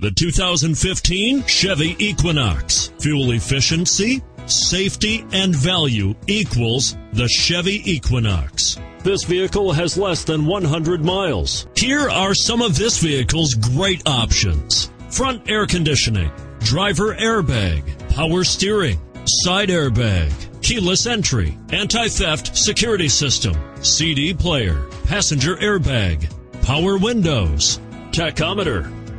The 2015 Chevy Equinox. Fuel efficiency, safety, and value equals the Chevy Equinox. This vehicle has less than 100 miles. Here are some of this vehicle's great options. Front air conditioning, driver airbag, power steering, side airbag, keyless entry, anti-theft security system, CD player, passenger airbag, power windows, tachometer,